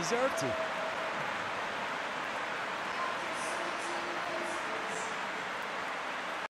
deserve to.